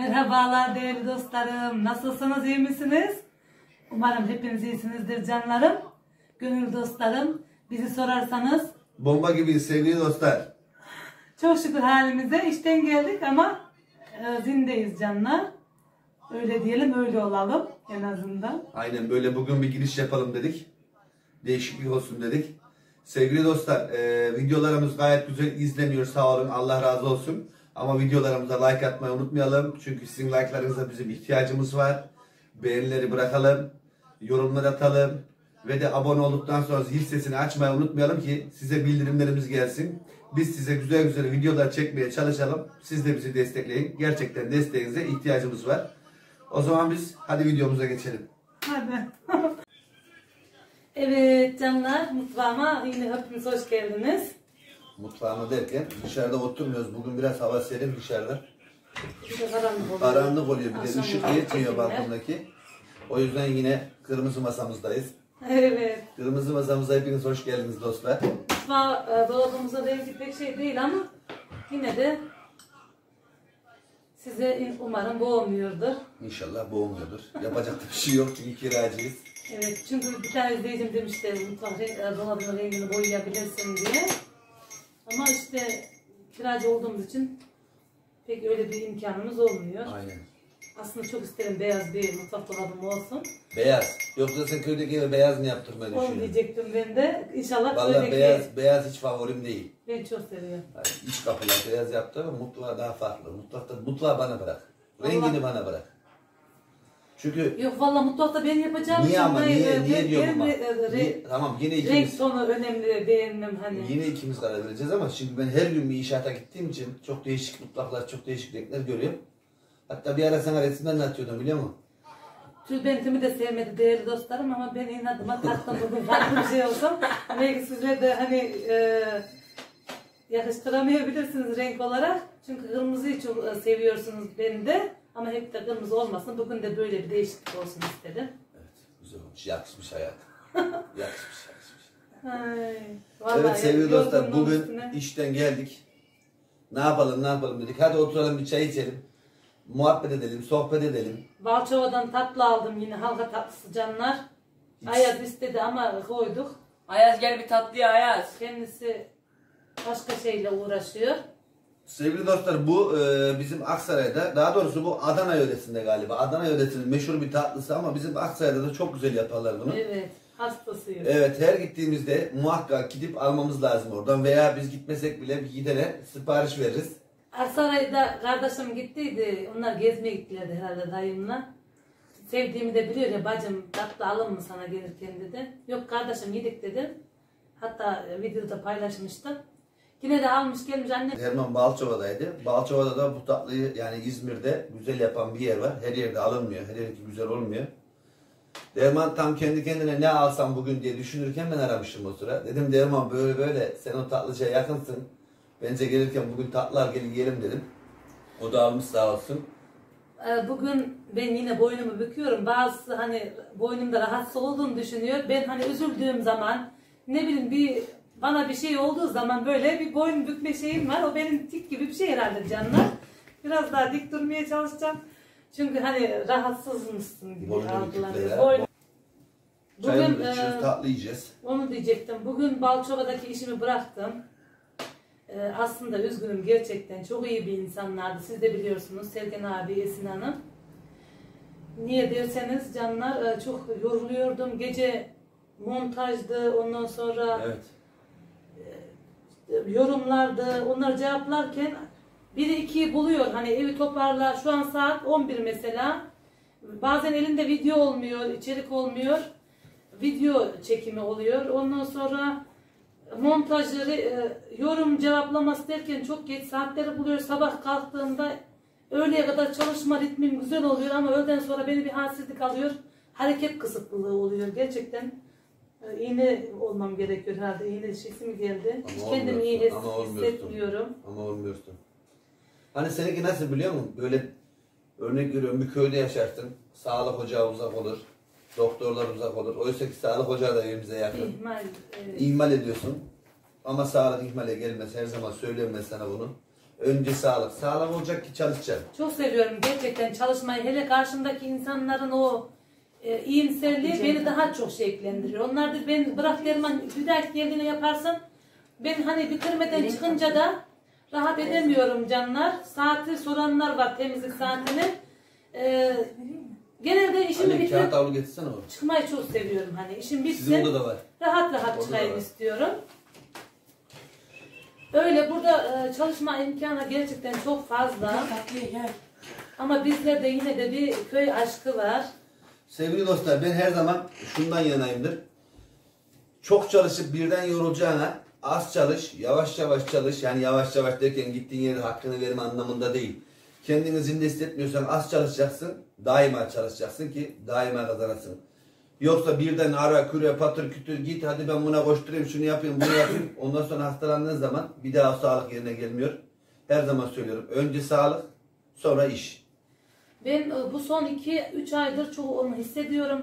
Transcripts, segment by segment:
Merhabalar değerli dostlarım. Nasılsınız, iyi misiniz? Umarım hepiniz iyisinizdir canlarım. Gönül dostlarım, bizi sorarsanız Bomba gibi sevgili dostlar. çok şükür halimize işten geldik ama e, zindeyiz canlar. Öyle diyelim, öyle olalım en azından. Aynen böyle bugün bir giriş yapalım dedik. Değişiklik olsun dedik. Sevgili dostlar, e, videolarımız gayet güzel izleniyor. Sağ olun, Allah razı olsun. Ama videolarımıza like atmayı unutmayalım. Çünkü sizin like'larınıza bizim ihtiyacımız var. Beğenileri bırakalım, yorumlar atalım ve de abone olduktan sonra zil sesini açmayı unutmayalım ki size bildirimlerimiz gelsin. Biz size güzel güzel videolar çekmeye çalışalım. Siz de bizi destekleyin. Gerçekten desteğinize ihtiyacımız var. O zaman biz hadi videomuza geçelim. Hadi. evet canlar, mutfağıma yine hepiniz hoş geldiniz. Mutfağına derken dışarıda oturmuyoruz. Bugün biraz hava serin dışarıda. Karanlık oluyor. Karanlık oluyor bir de ışık yetmiyor balkondaki. O yüzden yine kırmızı masamızdayız. Evet. Kırmızı masamıza hepiniz hoş geldiniz dostlar. Mutfağı e, dolabımıza rengi pek şey değil ama yine de size umarım boğmuyordur. İnşallah boğmuyordur. Yapacak da bir şey yok çünkü kiracıyız. Evet çünkü bir tane izleyicim demişti mutfak e, dolabının rengini boyayabilirsin diye. Ama işte kiracı olduğumuz için pek öyle bir imkanımız olmuyor. Aynen. Aslında çok isterim beyaz bir mutfak dolabım olsun. Beyaz. Yoksa sen köydeki eve beyaz mı yaptırmayı Onu düşünüyorsun? diyecektim ben de. İnşallah Vallahi köydeki beyaz, beyaz hiç favorim değil. ben çok seviyorum. Yani iç kapılar beyaz yaptı ama mutfağı daha farklı. Mutfakta, mutfağı bana bırak. Rengini bana bırak. Çünkü Yok valla mutfakta ben yapacağım niye için ama niye, ben- niye diyorum ama. de, e, renk- Niye- tamam yine Renk ikimiz, tonu önemli beğenmem hani. yine ikimiz karar vereceğiz ama şimdi ben her gün bir inşaata gittiğim için çok değişik mutfaklar, çok değişik renkler görüyorum. Hatta bir ara sana resimlerini atıyordum biliyor musun? Tülbentimi de sevmedi değerli dostlarım ama ben inadıma taktım bugün farklı bir şey olsam. Belki sizler de hani e, yakıştıramayabilirsiniz renk olarak. Çünkü kırmızıyı çok e, seviyorsunuz beni de. Ama hep de kırmızı olmasın. Bugün de böyle bir değişiklik olsun istedim. Evet, güzel olmuş. Yakışmış hayatım. yakışmış, yakışmış. Ay, vallahi evet sevgili dostlar yorgunluğun bugün üstüne- işten geldik. Ne yapalım ne yapalım dedik. Hadi oturalım bir çay içelim. Muhabbet edelim, sohbet edelim. Balçova'dan tatlı aldım yine halka tatlısı canlar. Ayaz istedi ama koyduk. Ayaz gel bir tatlıya Ayaz. Kendisi başka şeyle uğraşıyor. Sevgili dostlar bu e, bizim Aksaray'da daha doğrusu bu Adana yöresinde galiba. Adana yöresinin meşhur bir tatlısı ama bizim Aksaray'da da çok güzel yaparlar bunu. Evet, hastasıyım. Evet her gittiğimizde muhakkak gidip almamız lazım oradan veya biz gitmesek bile bir gidene sipariş veririz. Aksaray'da kardeşim gittiydi. Onlar gezmeye gittiler herhalde dayımla. Sevdiğimi de biliyor ya bacım tatlı alın mı sana gelirken dedi. Yok kardeşim yedik dedim. Hatta videoda paylaşmıştım. Yine de almış gelmiş anne. Erman Balçova'daydı. Balçova'da da bu tatlıyı yani İzmir'de güzel yapan bir yer var. Her yerde alınmıyor. Her yerde güzel olmuyor. Derman tam kendi kendine ne alsam bugün diye düşünürken ben aramıştım o sıra. Dedim Derman böyle böyle sen o tatlıcıya yakınsın. Bence gelirken bugün tatlılar gel yiyelim dedim. O da almış sağ olsun. Ee, Bugün ben yine boynumu büküyorum. Bazı hani boynumda rahatsız olduğunu düşünüyor. Ben hani üzüldüğüm zaman ne bileyim bir bana bir şey olduğu zaman böyle bir boyun bükme şeyim var. O benim tik gibi bir şey herhalde canlar. Biraz daha dik durmaya çalışacağım. Çünkü hani rahatsızmışsın gibi algılanıyor. Bugün e, tatlı yiyeceğiz. onu diyecektim. Bugün Balçova'daki işimi bıraktım. Ee, aslında üzgünüm gerçekten. Çok iyi bir insanlardı. Siz de biliyorsunuz Sergen abi, Esin Hanım. Niye derseniz canlar e, çok yoruluyordum. Gece montajdı, ondan sonra Evet. Yorumlardı. Onları cevaplarken biri ikiyi buluyor. Hani evi toparlar. Şu an saat 11 mesela. Bazen elinde video olmuyor, içerik olmuyor. Video çekimi oluyor. Ondan sonra montajları, e, yorum cevaplaması derken çok geç saatleri buluyor. Sabah kalktığımda öğleye kadar çalışma ritmim güzel oluyor ama öğleden sonra beni bir halsizlik alıyor. Hareket kısıtlılığı oluyor. Gerçekten iğne olmam gerekiyor herhalde. İğne şişi mi geldi? Hiç Ama kendimi iyi olmuyorsun, his- ama olmuyorsun. hissetmiyorum. Ama olmuyorsun. Hani seninki nasıl biliyor musun? Böyle örnek veriyorum bir köyde yaşarsın. Sağlık ocağı uzak olur. Doktorlar uzak olur. Oysa ki sağlık ocağı da evimize yakın. İhmal. Evet. İhmal ediyorsun. Ama sağlık ihmale gelmez. Her zaman söyleyeyim ben sana bunu. Önce sağlık. Sağlam olacak ki çalışacaksın. Çok seviyorum gerçekten çalışmayı. Hele karşımdaki insanların o e, iyimserliği beni daha çok şevklendiriyor. Onlar da ben bırak derman bir dahaki geldiğinde yaparsın. Ben hani bitirmeden çıkınca da rahat edemiyorum canlar. Saati soranlar var temizlik saatini. E, genelde işimi Ali bitirip kağıt havlu getirsene oğlum. çıkmayı çok seviyorum. Hani işim Sizin bitse odada var. rahat rahat Orada çıkayım da var. istiyorum. Öyle burada e, çalışma imkanı gerçekten çok fazla. Tatlıya gel. Ama bizlerde yine de bir köy aşkı var. Sevgili dostlar ben her zaman şundan yanayımdır. Çok çalışıp birden yorulacağına az çalış, yavaş yavaş çalış. Yani yavaş yavaş derken gittiğin yere hakkını verme anlamında değil. Kendini zinde hissetmiyorsan az çalışacaksın, daima çalışacaksın ki daima kazanasın. Yoksa birden ara küre patır kütür git hadi ben buna koşturayım şunu yapayım bunu yapayım. Ondan sonra hastalandığın zaman bir daha sağlık yerine gelmiyor. Her zaman söylüyorum. Önce sağlık sonra iş. Ben e, bu son 2-3 aydır çok onu hissediyorum.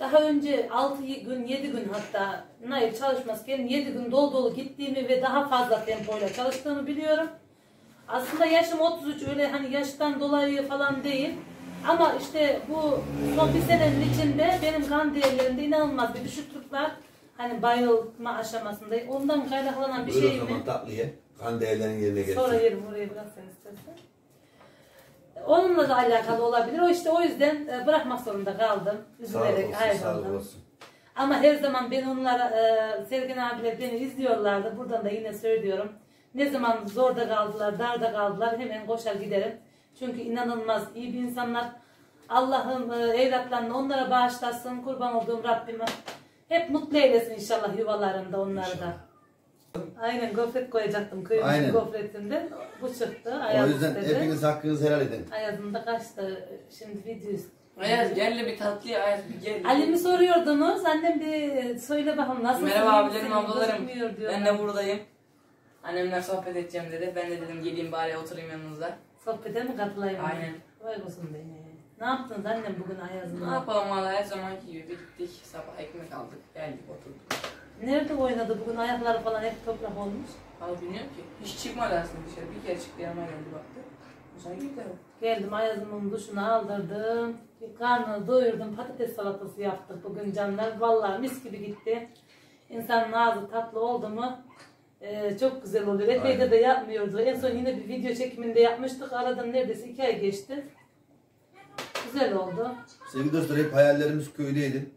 Daha önce 6 gün, 7 gün hatta Nail çalışmazken 7 gün dolu dolu gittiğimi ve daha fazla tempoyla çalıştığımı biliyorum. Aslında yaşım 33 öyle hani yaştan dolayı falan değil. Ama işte bu son bir senenin içinde benim kan değerlerimde inanılmaz bir düşüklük var. Hani bayılma aşamasında. Ondan kaynaklanan bir Buyur şey o zaman mi? tatlı ye. Kan değerlerin yerine gelsin. Sonra yerim oraya bırak sen istersen. Onunla da alakalı olabilir. O işte o yüzden e, bırakmak zorunda kaldım. Üzülerek ayrıldım. Ama her zaman ben onlara, e, Sergen abiler beni izliyorlardı. Buradan da yine söylüyorum. Ne zaman zorda kaldılar, darda kaldılar hemen koşar giderim. Çünkü inanılmaz iyi bir insanlar. Allah'ım e, evlatlarını onlara bağışlasın. Kurban olduğum Rabbime. Hep mutlu eylesin inşallah yuvalarında onları da. İnşallah. Aynen gofret koyacaktım köyümüzün Aynen. gofretinden. Bu çıktı. O Ayaz yüzden istedi. hepiniz hakkınızı helal edin. Ayaz'ın da kaçtı. Şimdi video Ayaz gel bir tatlıya Ayaz bir gel. Ali mi soruyordunuz? Annem bir söyle bakalım nasıl? Merhaba abilerim ablalarım. Ben de buradayım. Annemler sohbet edeceğim dedi. Ben de dedim geleyim bari oturayım yanınızda. Sohbete mi katılayım? Aynen. Vay olsun beni. Ne yaptınız annem bugün Ayaz'ın? Ne yapalım valla her zamanki gibi gittik. Sabah ekmek aldık. Geldik oturduk. Nerede oynadı bugün? Ayakları falan hep toprak olmuş. Valla bilmiyorum ki. Hiç çıkmadı aslında dışarı. Bir kere çıktı yanıma geldi baktı. Sonra gitti. Geldim Ayaz'ın duşunu aldırdım. Bir karnını doyurdum. Patates salatası yaptık bugün canlar. Vallahi mis gibi gitti. İnsanın ağzı tatlı oldu mu e, çok güzel oluyor. Epeyde de yapmıyordu. En son yine bir video çekiminde yapmıştık. Aradan neredeyse iki ay geçti. Güzel oldu. Sevgili dostlar hep hayallerimiz köydeydi.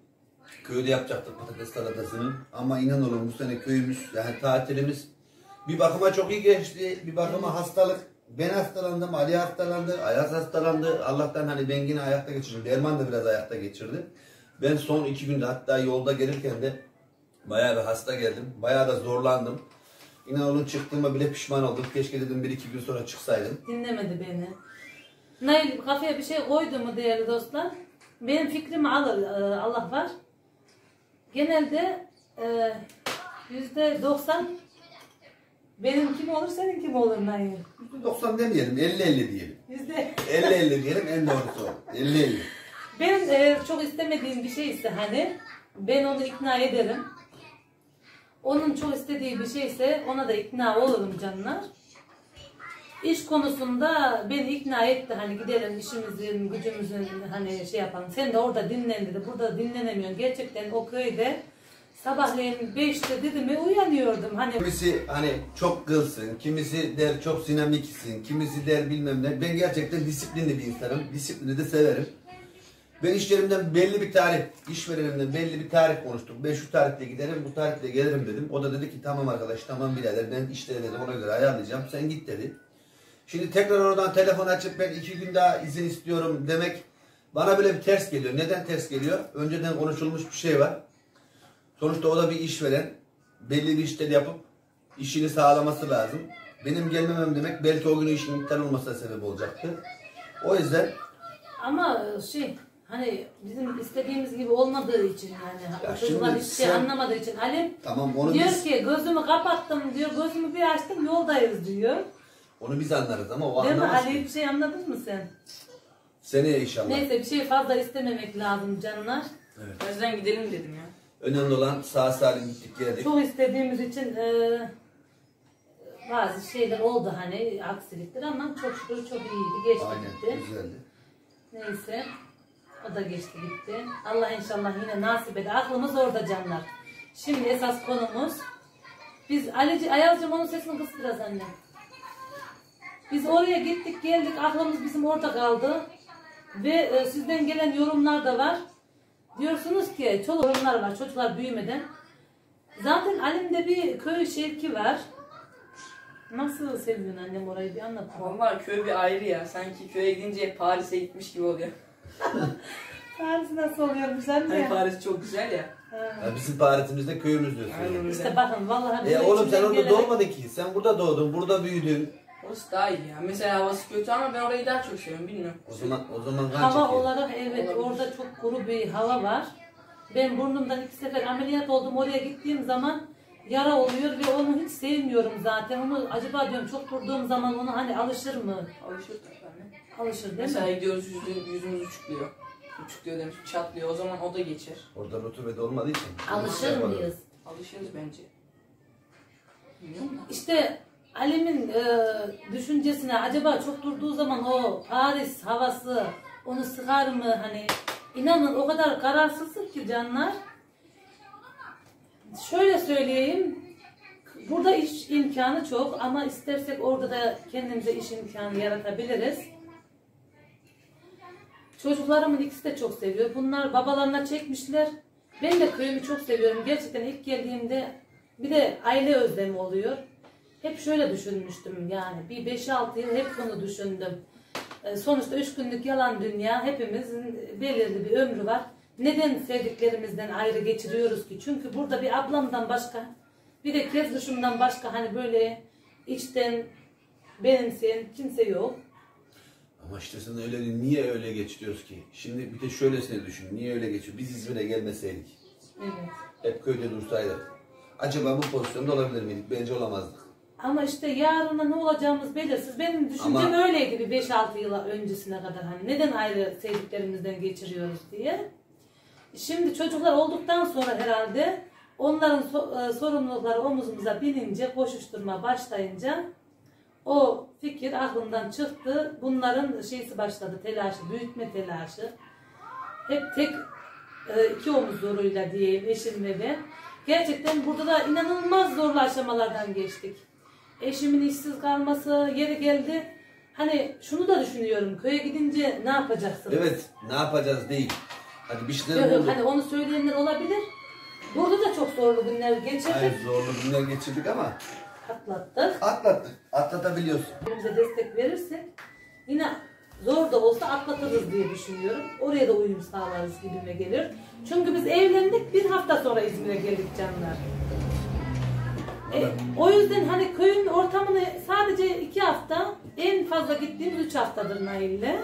Köyde yapacaktık patates salatasını. Ama inan olun bu sene köyümüz yani tatilimiz bir bakıma çok iyi geçti. Bir bakıma hastalık. Ben hastalandım, Ali hastalandı, Ayaz hastalandı. Allah'tan hani ben yine ayakta geçirdim. Derman da biraz ayakta geçirdi. Ben son iki günde hatta yolda gelirken de bayağı bir hasta geldim. Bayağı da zorlandım. İnan olun çıktığıma bile pişman oldum. Keşke dedim bir iki gün sonra çıksaydım. Dinlemedi beni. Nail kafaya bir şey koydu mu değerli dostlar? Benim fikrimi alır e, Allah var. Genelde e, yüzde doksan benim kim olur senin kim olur Nail? %90 demeyelim, 50-50 diyelim. Yüzde 50-50 diyelim en doğrusu o. 50-50. benim e, çok istemediğim bir şeyse hani ben onu ikna ederim. Onun çok istediği bir şeyse ona da ikna olurum canlar. İş konusunda beni ikna etti hani gidelim işimizin gücümüzün hani şey yapalım. Sen de orada dinlen dedi. Burada dinlenemiyorsun. Gerçekten o köyde sabahleyin 5'te dedi mi uyanıyordum. Hani Kimisi hani çok kılsın, kimisi der çok dinamiksin, kimisi der bilmem ne. Ben gerçekten disiplinli bir insanım. Disiplini de severim. Ben işlerimden belli bir tarih, işverenimden belli bir tarih konuştum. Ben şu tarihte giderim, bu tarihte gelirim dedim. O da dedi ki tamam arkadaş, tamam birader ben işleri dedim ona göre ayarlayacağım. Sen git dedi. Şimdi tekrar oradan telefon açıp ben iki gün daha izin istiyorum demek bana böyle bir ters geliyor. Neden ters geliyor? Önceden konuşulmuş bir şey var. Sonuçta o da bir işveren. Belli bir işleri yapıp işini sağlaması lazım. Benim gelmemem demek belki o gün işin iptal olmasına sebep olacaktı. O yüzden ama şey hani bizim istediğimiz gibi olmadığı için yani Ya çocuklar hiçbir şey sen- anlamadığı için Ali tamam onu diyor biz ki gözümü kapattım diyor gözümü bir açtım yoldayız diyor. Onu biz anlarız ama o Değil mi anlamaz Ali ki. bir şey anladın mı sen? Seneye inşallah. Neyse bir şey fazla istememek lazım canlar. O yüzden gidelim dedim ya. Önemli olan sağ salim gittik geldik. Çok istediğimiz için e, bazı şeyler oldu hani aksilikler ama çok şükür çok iyiydi. Geçti gitti. Aynen güzeldi. Neyse. O da geçti gitti. Allah inşallah yine nasip eder. Aklımız orada canlar. Şimdi esas konumuz. Biz Alici, Ayazcığım onun sesini kıs biraz anne. Biz oraya gittik geldik. Aklımız bizim orada kaldı. Ve e, sizden gelen yorumlar da var. Diyorsunuz ki çoluk yorumlar var. Çocuklar büyümeden. Zaten Alim'de bir köy şevki var. Nasıl seviyorsun annem orayı bir anlat. Vallahi köy bir ayrı ya. Sanki köye gidince Paris'e gitmiş gibi oluyor. Paris nasıl oluyormuş anne? Hani Paris çok güzel ya. Ha. Ya bizim Paris'imizde köyümüz diyorsun. Aynen öyle. İşte bakın vallahi E bizim oğlum sen içinden orada gelerek- doğmadın ki. Sen burada doğdun, burada büyüdün. Orası daha iyi ya. Mesela havası kötü ama ben orayı daha çok seviyorum bilmiyorum. O zaman o zaman kan Hava çekiyor. olarak evet Olabilir. orada çok kuru bir hava var. Ben burnumdan iki sefer ameliyat oldum. Oraya gittiğim zaman yara oluyor ve onu hiç sevmiyorum zaten. Onu acaba diyorum çok durduğum zaman onu hani alışır mı? Alışır tabii. Alışır değil Mesela mi? gidiyoruz yüzümüz, yüzümüz uçukluyor. Uçukluyor demiş çatlıyor. O zaman o da geçer. Orada rutubet olmadığı için. Alışır mıyız? Alışırız bence. Bilmiyorum da. İşte Alim'in e, düşüncesine acaba çok durduğu zaman o Paris havası onu sıkar mı hani inanın o kadar kararsızım ki canlar. Şöyle söyleyeyim. Burada iş imkanı çok ama istersek orada da kendimize iş imkanı yaratabiliriz. Çocuklarımın ikisi de çok seviyor. Bunlar babalarına çekmişler. Ben de köyümü çok seviyorum. Gerçekten ilk geldiğimde bir de aile özlemi oluyor. Hep şöyle düşünmüştüm yani. Bir 5-6 yıl hep bunu düşündüm. Ee, Sonuçta 3 günlük yalan dünya. Hepimizin belirli bir ömrü var. Neden sevdiklerimizden ayrı geçiriyoruz ki? Çünkü burada bir ablamdan başka, bir de Kezluş'umdan başka hani böyle içten benimseyen kimse yok. Ama işte sen öyle niye öyle geçiriyoruz ki? Şimdi bir de şöylesine düşün. Niye öyle geçiyor? Biz İzmir'e gelmeseydik. Evet. Hep köyde dursaydık. Acaba bu pozisyonda olabilir miydik? Bence olamazdık. Ama işte yarına ne olacağımız belirsiz. Benim düşüncem Ama- öyleydi bir 5-6 yıl öncesine kadar. Hani neden ayrı sevdiklerimizden geçiriyoruz diye. Şimdi çocuklar olduktan sonra herhalde onların so- e, sorumlulukları omuzumuza binince, koşuşturma başlayınca o fikir aklımdan çıktı. Bunların şeysi başladı, telaşı, büyütme telaşı. Hep tek e, iki omuz zoruyla diyeyim eşim ve ben. Gerçekten burada da inanılmaz zorlu aşamalardan geçtik. Eşimin işsiz kalması yeri geldi. Hani şunu da düşünüyorum. Köye gidince ne yapacaksınız? Evet. Ne yapacağız değil. Hadi bir şeyler Yok, bulduk. hani onu söyleyenler olabilir. Burada da çok zorlu günler geçirdik. Hayır zorlu günler geçirdik ama Atlattık. atlattık. Atlatabiliyorsun. Birbirimize destek verirsek yine zor da olsa atlatırız diye düşünüyorum. Oraya da uyum sağlarız gibime geliyor. Çünkü biz evlendik bir hafta sonra İzmir'e geldik canlar. E, o yüzden hani köyün ortamını sadece iki hafta en fazla gittiğimiz üç haftadır Nail'le.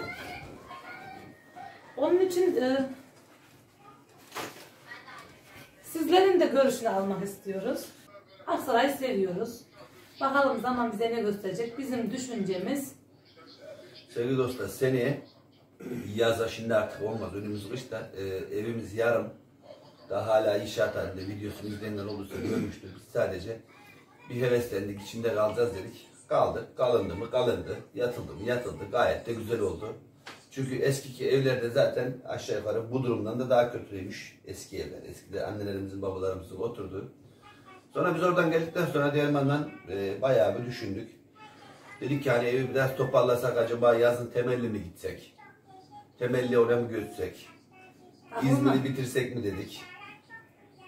Onun için e, sizlerin de görüşünü almak istiyoruz. Aksaray'ı seviyoruz. Bakalım zaman bize ne gösterecek. Bizim düşüncemiz Sevgili dostlar seneye yaza şimdi artık olmaz önümüz kışta e, evimiz yarım daha hala inşaat halinde videosunu izleyenler olursa görmüştür biz sadece bir heveslendik içinde kalacağız dedik kaldık kalındı mı kalındı yatıldı mı yatıldı gayet de güzel oldu çünkü eski evlerde zaten aşağı yukarı bu durumdan da daha kötüymüş eski evler eskide annelerimizin babalarımızın oturduğu sonra biz oradan geldikten sonra Derman'dan e, bayağı bir düşündük Dedik ki hani evi biraz toparlasak acaba yazın temelli mi gitsek? Temelli oraya mı götürsek? İzmir'i bitirsek mi dedik.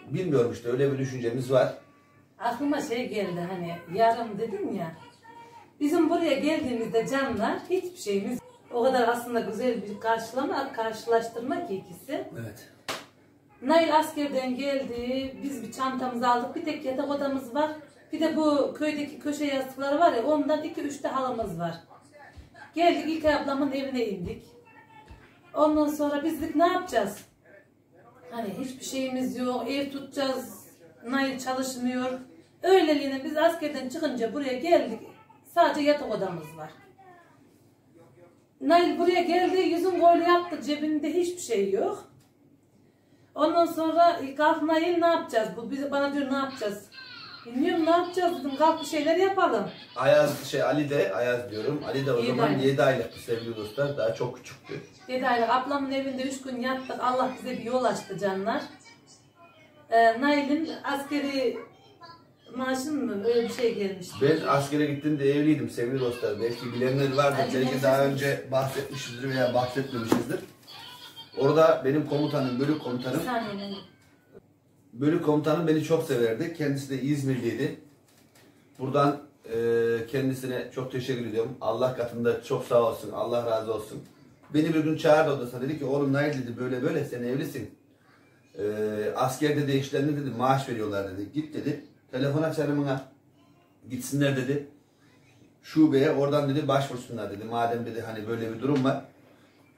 Bilmiyorum işte öyle bir düşüncemiz var. Aklıma şey geldi hani yarım dedim ya. Bizim buraya geldiğimizde canlar hiçbir şeyimiz o kadar aslında güzel bir karşılama, karşılaştırma ki ikisi. Evet. Nail askerden geldi. Biz bir çantamızı aldık. Bir tek yatak odamız var. Bir de bu köydeki köşe yastıkları var ya ondan iki üç de halımız var. Geldik ilk ablamın evine indik. Ondan sonra bizlik ne yapacağız? Hani hiçbir şeyimiz yok. Ev tutacağız. Nail çalışmıyor. Öyleliğine biz askerden çıkınca buraya geldik. Sadece yatak odamız var. Nail buraya geldi. Yüzün gol yaptı. Cebinde hiçbir şey yok. Ondan sonra kalk Nail ne yapacağız? Bu bize bana diyor ne yapacağız? Bilmiyorum ne yapacağız dedim. Kalk bir şeyler yapalım. Ayaz şey Ali de Ayaz diyorum. Ali de o Yedi zaman aylık. 7 aylıktı sevgili dostlar. Daha çok küçüktü. Dedi aylık ablamın evinde üç gün yattık. Allah bize bir yol açtı canlar. Ee, Nail'in askeri maaşın mı öyle bir şey gelmişti. Ben askere gittiğimde evliydim sevgili dostlar. Belki bilenler vardır. Hadi Belki daha önce bahsetmişizdir veya bahsetmemişizdir. Orada benim komutanım, bölük komutanım. saniye. Bölük komutanım beni çok severdi. Kendisi de İzmirliydi. Buradan e, kendisine çok teşekkür ediyorum. Allah katında çok sağ olsun. Allah razı olsun. Beni bir gün çağırdı odasına. Dedi ki oğlum Nail dedi böyle böyle sen evlisin. E, askerde de işlerinde dedi maaş veriyorlar dedi. Git dedi. Telefon aç hanımına. Gitsinler dedi. Şubeye oradan dedi başvursunlar dedi. Madem dedi hani böyle bir durum var.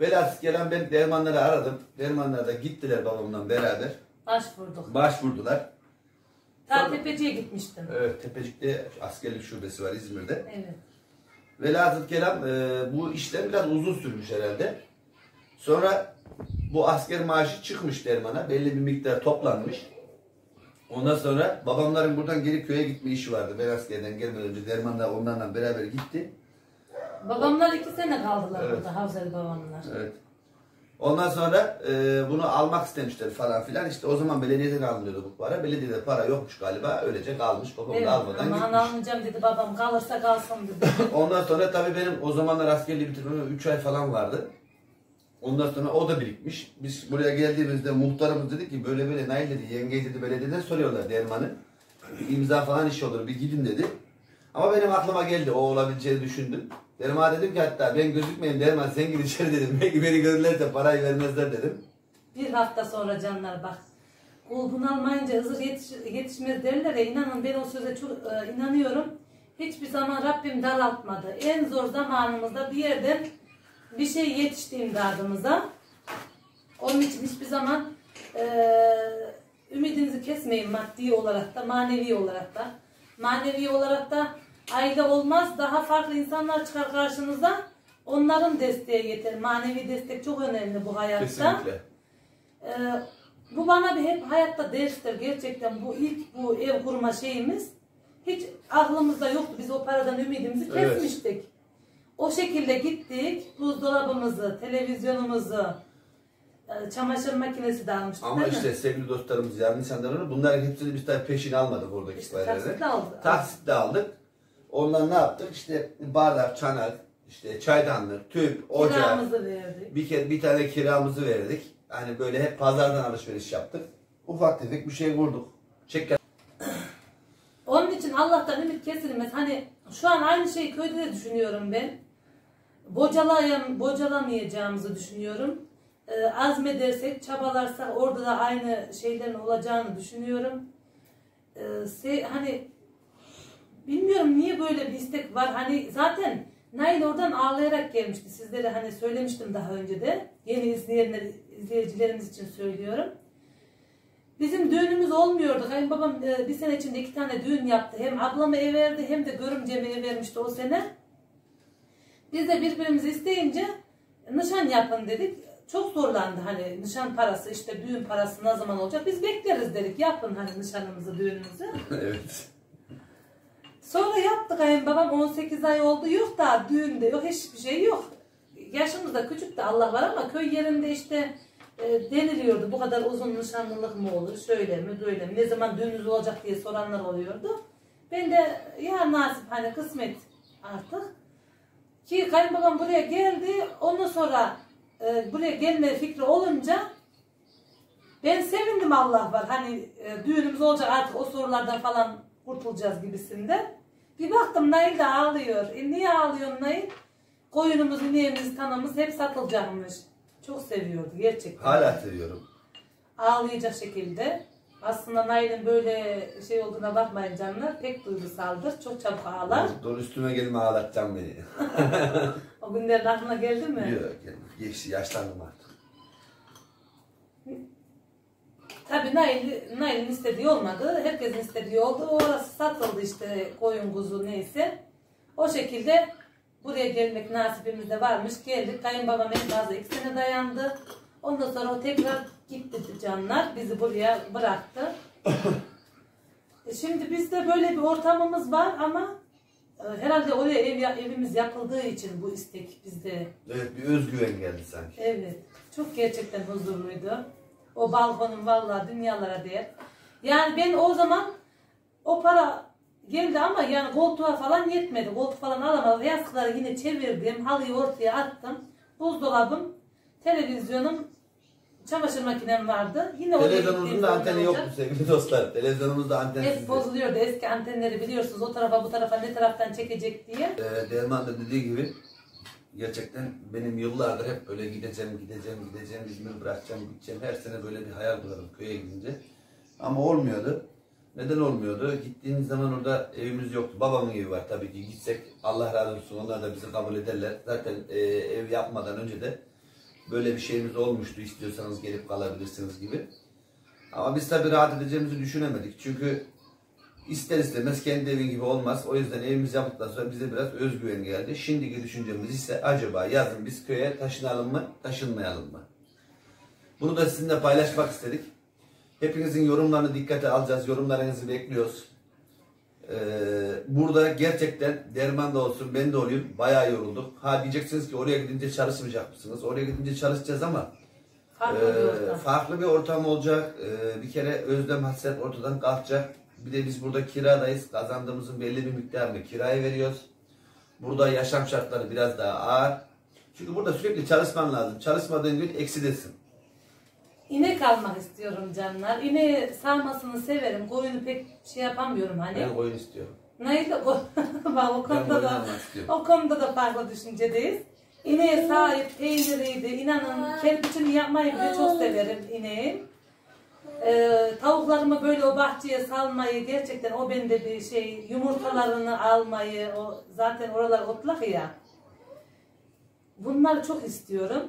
Velhasıl gelen ben dermanları aradım. Dermanlara da gittiler babamla beraber. Başvurduk. Başvurdular. Ta tepeciye gitmiştim. Evet, Tepecik'te askerlik şubesi var İzmir'de. Evet. Velhasıl kelam e, bu işlem biraz uzun sürmüş herhalde. Sonra bu asker maaşı çıkmış dermana. Belli bir miktar toplanmış. Ondan sonra babamların buradan geri köye gitme işi vardı. Ben askerden gelmeden önce derman da onlarla beraber gitti. Babamlar iki sene kaldılar Evet. burada Havzeli babamlar. Evet. Ondan sonra e, bunu almak istemişler falan filan. İşte o zaman belediyeden alınıyordu bu para. Belediyede para yokmuş galiba. Öylece kalmış. Babam Evet. da almadan gitmiş. almayacağım dedi babam kalırsa kalsın dedi. Ondan sonra tabii benim o zamanlar askerliği bitirmeme 3 ay falan vardı. Ondan sonra o da birikmiş. Biz buraya geldiğimizde muhtarımız dedi ki böyle böyle Nail dedi yenge dedi belediyeden soruyorlar dermanı. İmza falan iş olur bir gidin dedi. Ama benim aklıma geldi o olabileceğini düşündüm. Derma dedim ki hatta ben gözükmeyeyim Derman sen gir içeri dedim. Belki beni görürlerse parayı vermezler dedim. Bir hafta sonra canlar bak. Kul bunalmayınca Hızır yetiş, yetişmez derler ya inanın ben o söze çok e, inanıyorum. Hiçbir zaman Rabbim daraltmadı. En zor zamanımızda bir yerden bir şey yetişti imdadımıza. Onun için hiçbir zaman e, ümidinizi kesmeyin maddi olarak da manevi olarak da. Manevi olarak da aile olmaz daha farklı insanlar çıkar karşınıza. Onların desteği yeter. Manevi destek çok önemli bu hayatta. Kesinlikle. Ee, bu bana bir hep hayatta derstir gerçekten bu ilk bu ev kurma şeyimiz hiç aklımızda yoktu biz o paradan ümidimizi Evet. O şekilde gittik buzdolabımızı, televizyonumuzu, e, çamaşır makinesi de almıştık Ama değil mi? işte sevgili dostlarımız yanlış anlarını bunların hepsini biz tabii peşin almadık oradaki İşte paraları. taksitle aldık. Taksitle aldık. Ondan ne yaptık? İşte bardak, çanak, işte çaydanlık, tüp, ocak. Kiramızı verdik. Bir kere bir tane kiramızı verdik. Hani böyle hep pazardan alışveriş yaptık. Ufak tefek bir şey vurduk. Çek Onun için Allah'tan ümit kesilmez. Hani şu an aynı şeyi köyde de düşünüyorum ben. Bocalayam, bocalamayacağımızı düşünüyorum. Ee, azmedersek, çabalarsak orada da aynı şeylerin olacağını düşünüyorum. Ee, se- hani bilmiyorum niye böyle bir istek var. Hani zaten Nail oradan ağlayarak gelmişti. Sizlere hani söylemiştim daha önce de. Yeni izleyenler, izleyicilerimiz için söylüyorum. Bizim düğünümüz olmuyordu. Kayınbabam e, bir sene içinde iki tane düğün yaptı. Hem ablamı ev verdi hem de görümcemi ev vermişti o sene. Biz de birbirimizi isteyince nişan yapın dedik. Çok zorlandı hani nişan parası işte düğün parası ne zaman olacak. Biz bekleriz dedik yapın hani nişanımızı düğünümüzü. evet. Sonra yaptık kayınbabam 18 ay oldu yok da düğünde yok hiçbir şey yok. Yaşımız da küçük de Allah var ama köy yerinde işte e, deniliyordu bu kadar uzun nişanlılık mı olur şöyle mi böyle mi ne zaman düğününüz olacak diye soranlar oluyordu. Ben de ya nasip hani kısmet artık. Ki kayınbabam buraya geldi ondan sonra e, buraya gelme fikri olunca ben sevindim Allah var. Hani e, düğünümüz olacak artık o sorulardan falan kurtulacağız gibisinde. Bir baktım Nail de ağlıyor. E niye ağlıyorsun Nail? Koyunumuz, ineğimiz, kanımız hep satılacakmış. Çok seviyordu gerçekten. Hala seviyorum. Ağlayacak şekilde. Aslında Nail'in böyle şey olduğuna bakmayın canlar. Pek duygusaldır. Çok çabuk ağlar. Dur üstüme gelme ağlatacaksın beni. O günlerin aklına geldi mi? Yok, geçti, yaşlandım artık. Tabii Nail, Nail'in istediği olmadı. Herkesin istediği oldu. Orası satıldı işte koyun kuzu neyse. O şekilde buraya gelmek nasibimizde varmış. Geldik. Kayınbabam en fazla iki sene dayandı. Ondan sonra o tekrar gitti canlar. Bizi buraya bıraktı. E Şimdi bizde böyle bir ortamımız var ama e, herhalde oraya ev evimiz yapıldığı için bu istek bizde. Evet bir özgüven geldi sanki. Evet. Çok gerçekten huzurluydu. O balkonun vallahi dünyalara değer. Yani ben o zaman o para geldi ama yani koltuğa falan yetmedi. Koltuk falan alamadım. Yastıkları yine çevirdim. Halıyı ortaya attım. Buzdolabım, televizyonum, çamaşır makinem vardı. Yine oraya Televizyonumuzun da anteni yoktu sevgili dostlar. Televizyonumuzda Hep antensizdi. bozuluyordu eski antenleri biliyorsunuz o tarafa bu tarafa ne taraftan çekecek diye. Ee, Derman da dediği gibi gerçekten benim yıllardır hep böyle gideceğim, gideceğim, gideceğim, İzmir'i bırakacağım, gideceğim. Her sene böyle bir hayal kurarım köye gidince. Ama olmuyordu. Neden olmuyordu? Gittiğimiz zaman orada evimiz yoktu. Babamın evi var tabii ki. Gitsek Allah razı olsun onlar da bizi kabul ederler. Zaten e, ev yapmadan önce de böyle bir şeyimiz olmuştu. İstiyorsanız gelip kalabilirsiniz gibi. Ama biz tabii rahat edeceğimizi düşünemedik. Çünkü ister istemez kendi evin gibi olmaz. O yüzden evimiz yaptıktan sonra bize biraz özgüven geldi. Şimdiki düşüncemiz ise acaba yazın biz köye taşınalım mı, taşınmayalım mı? Bunu da sizinle paylaşmak istedik. Hepinizin yorumlarını dikkate alacağız. Yorumlarınızı bekliyoruz. Ee, burada gerçekten derman da olsun ben de olayım bayağı yorulduk. Ha diyeceksiniz ki oraya gidince çalışmayacak mısınız? Oraya gidince çalışacağız ama Farklı bir ee, ortam. farklı bir ortam olacak. Ee, bir kere özlem hasret ortadan kalkacak. Bir de biz burada kiradayız. Kazandığımızın belli bir miktarını kiraya veriyoruz. Burada yaşam şartları biraz daha ağır. Çünkü burada sürekli çalışman lazım. Çalışmadığın gün eksidesin. İnek almak istiyorum canlar. İneği sağmasını severim. Koyunu pek şey yapamıyorum hani. Ben oyun istiyorum. Neydi o? Bak o konuda koyun da o konuda da farklı düşüncedeyiz. İneğe sahip peyniriydi. İnanın kerpiçini yapmayı bile çok severim ineğin. Ee, tavuklarımı böyle o bahçeye salmayı gerçekten o bende bir şey yumurtalarını almayı o zaten oralar otlak ya. Bunları çok istiyorum.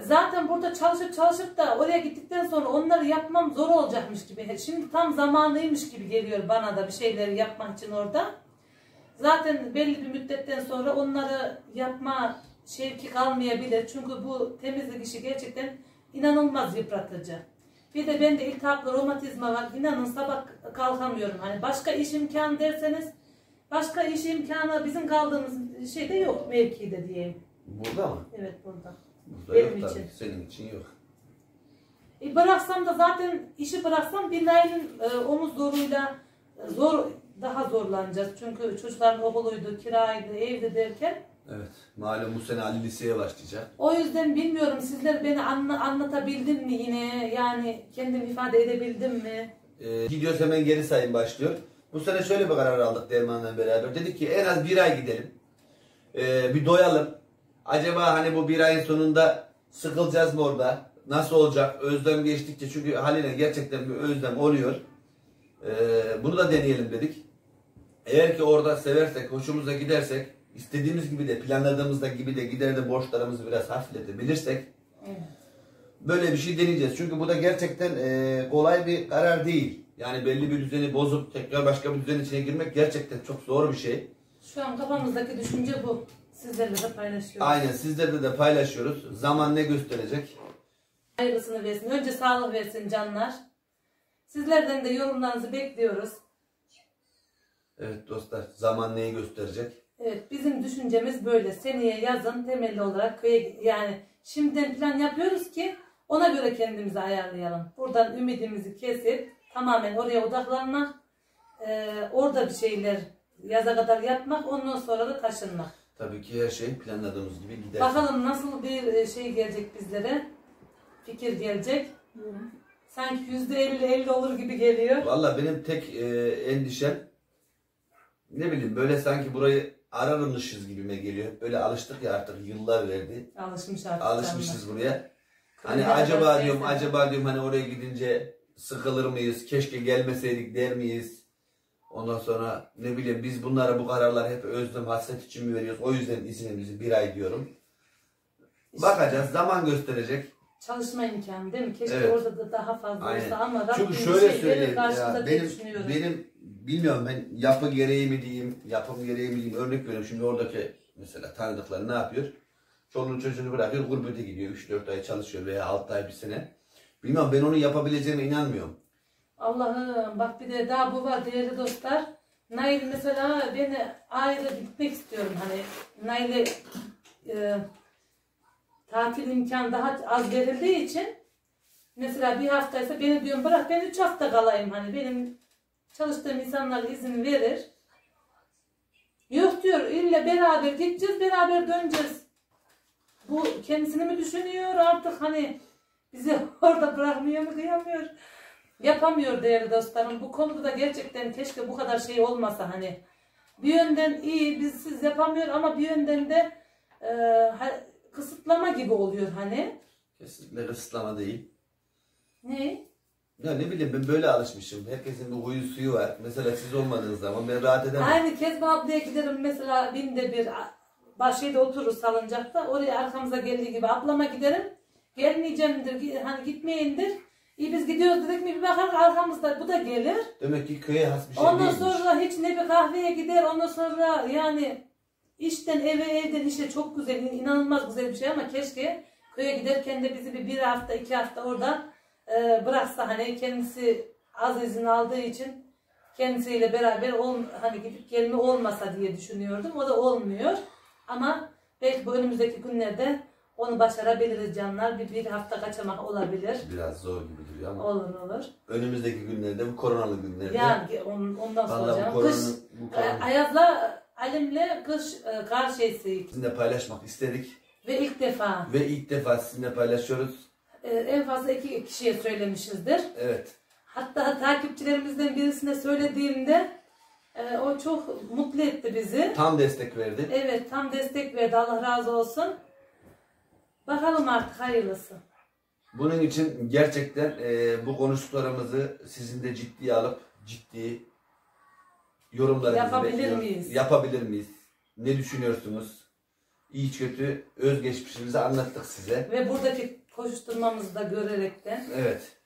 Zaten burada çalışıp çalışıp da oraya gittikten sonra onları yapmam zor olacakmış gibi. Şimdi tam zamanıymış gibi geliyor bana da bir şeyleri yapmak için orada. Zaten belli bir müddetten sonra onları yapma şevki kalmayabilir. Çünkü bu temizlik işi gerçekten inanılmaz yıpratıcı. Bir de bende iltihaplı romatizma var. İnanın sabah kalkamıyorum. Hani başka iş imkanı derseniz başka iş imkanı bizim kaldığımız şeyde yok mevkide diyeyim. Burada mı? Evet burada. Burada Benim yok tabii. için. Senin için yok. E bıraksam da zaten işi bıraksam Bilal'in e, omuz zoruyla e, zor daha zorlanacağız. Çünkü çocukların okuluydu, kiraydı, evde derken. Evet. Malum bu sene Ali liseye başlayacak. O yüzden bilmiyorum sizler beni anla, anlatabildim mi yine? Yani kendim ifade edebildim mi? Ee, gidiyoruz hemen geri sayım başlıyor. Bu sene şöyle bir karar aldık Derman'la beraber. Dedik ki en az bir ay gidelim. Ee, bir doyalım. Acaba hani bu bir ayın sonunda sıkılacağız mı orada? Nasıl olacak? Özlem geçtikçe çünkü haline gerçekten bir özlem oluyor. Ee, bunu da deneyelim dedik. Eğer ki orada seversek, hoşumuza gidersek, istediğimiz gibi de planladığımızda gibi de gider de borçlarımızı biraz hafifletebilirsek böyle bir şey deneyeceğiz. Çünkü bu da gerçekten e, kolay bir karar değil. Yani belli bir düzeni bozup tekrar başka bir düzen içine girmek gerçekten çok zor bir şey. Şu an kafamızdaki düşünce bu. Sizlerle de paylaşıyorum. Aynen sizlerle de paylaşıyoruz. Zaman ne gösterecek? Hayırlısını versin. Önce sağlık versin canlar. Sizlerden de yorumlarınızı bekliyoruz. Evet dostlar zaman neyi gösterecek? Evet bizim düşüncemiz böyle. Seneye yazın temelli olarak köye yani şimdiden plan yapıyoruz ki ona göre kendimizi ayarlayalım. Buradan ümidimizi kesip tamamen oraya odaklanmak, eee, orada bir şeyler yaza kadar yapmak, ondan sonra da taşınmak. Tabii ki her şey planladığımız gibi gider. Bakalım nasıl bir e, şey gelecek bizlere, fikir gelecek. Sanki yüzde elli elli olur gibi geliyor. Valla benim tek e, endişem ne bileyim böyle sanki burayı ararmışız gibime geliyor. Böyle alıştık ya artık yıllar verdi. Alışmış artık. Alışmışız buraya. Hani acaba diyorum acaba diyorum hani oraya gidince sıkılır mıyız? Keşke gelmeseydik der miyiz? Ondan sonra ne bileyim biz bunlara bu kararlar hep özlem hasret için mi veriyoruz? O yüzden iznimizi bir ay diyorum. Bakacağız zaman gösterecek. Çalışma imkanı değil mi? Keşke Evet. orada da daha fazla Aynen. olsa ama Çünkü Rabbim şöyle bir şey verir söyleyeyim karşımıza ya, diye benim düşünüyorum. benim bilmiyorum ben yapı gereği mi diyeyim, yapım gereği mi diyeyim örnek veriyorum. Şimdi oradaki mesela tanıdıkları ne yapıyor? Çoluğunu çocuğunu bırakıyor, gurbete gidiyor. 3-4 ay çalışıyor veya 6 ay bir sene. Bilmiyorum ben onu yapabileceğime inanmıyorum. Allah'ım bak bir de daha bu var değerli dostlar. Nail mesela beni ayrı gitmek istiyorum hani Nail'e e, tatil imkanı daha az verildiği için mesela bir haftaysa beni diyorum bırak ben üç hafta kalayım hani benim çalıştığım insanlar izin verir. Yok diyor ille beraber gideceğiz beraber döneceğiz. Bu kendisini mi düşünüyor artık hani bizi orada bırakmıyor mu kıyamıyor. Yapamıyor değerli dostlarım. Bu konuda da gerçekten keşke bu kadar şey olmasa hani. Bir yönden iyi biz siz yapamıyor ama bir yönden de e, kısıtlama gibi oluyor hani. Kesinlikle kısıtlama değil. Ne? Ya ne bileyim ben böyle alışmışım. Herkesin bir huyu suyu var. Mesela siz olmadığınız zaman ben rahat edemem. Aynı Kezban ablaya giderim mesela binde bir başıyla otururuz salıncakta. Oraya arkamıza geldiği gibi ablama giderim. Gelmeyeceğimdir, hani gitmeyindir. İyi biz gidiyoruz dedik mi bir bakar arkamızda bu da gelir. Demek ki köye has bir şey Ondan değilmiş. sonra hiç ne bir kahveye gider ondan sonra yani işten eve evden işte çok güzel inanılmaz güzel bir şey ama keşke köye giderken de bizi bir, bir hafta iki hafta orada e, bıraksa hani kendisi az izin aldığı için kendisiyle beraber ol, hani gidip gelme olmasa diye düşünüyordum. O da olmuyor. Ama belki bu önümüzdeki günlerde onu başarabiliriz canlar. Bir, bir hafta kaçamak olabilir. Biraz zor gibi duruyor ama. Olur olur. Önümüzdeki günlerde bu koronalı günlerde. Yani on- ondan sonra canım. korona, Kış bu e, korona Ayaz'la Alim'le kış e, kar şeysi sizinle paylaşmak istedik. ve ilk defa Ve ilk defa sizinle paylaşıyoruz. e, en fazla iki kişiye söylemişizdir. Evet. Hatta takipçilerimizden birisine söylediğimde e, o çok mutlu etti bizi. Tam destek verdi. Evet tam destek verdi Allah razı olsun. Bakalım artık hayırlısı. Bunun için gerçekten e, bu konuştuklarımızı sizin de ciddiye alıp ciddi yorumlarınızı Yapabilir bekliyoruz. miyiz? Yapabilir miyiz? Ne düşünüyorsunuz? İyi kötü özgeçmişimizi anlattık size. Ve buradaki koşuşturmamızı da görerekten Evet.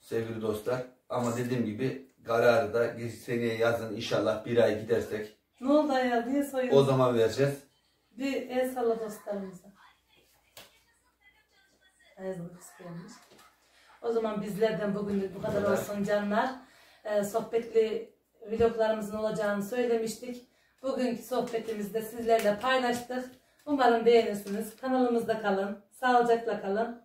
Sevgili dostlar. Ama dediğim gibi kararı da seneye yazın inşallah bir ay gidersek ne oldu Ayaz niye o soyuyorsun? zaman vereceğiz. Bir el salla dostlarımıza. Ayaz'ın kıskanmış. O zaman bizlerden bugünlük bu kadar olsun canlar. Ee, sohbetli vloglarımızın olacağını söylemiştik. Bugünkü sohbetimizde sizlerle paylaştık. Umarım beğenirsiniz. Kanalımızda kalın. Sağlıcakla kalın.